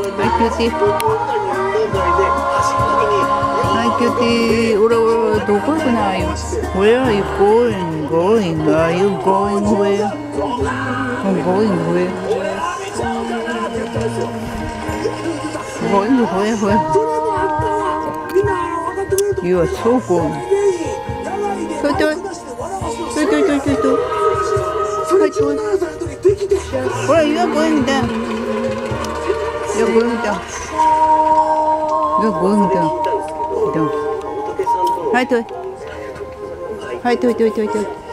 Cutie. Hi, Cutie. To work now. Where are you going? Going? Are you going where? I'm going where? Going where? Where? You are so gone. Cutie. Cutie. Cutie. Cutie. Cutie. Where are you going there? 무응병 무응병 동 하이토 하이토 이토 이토 이토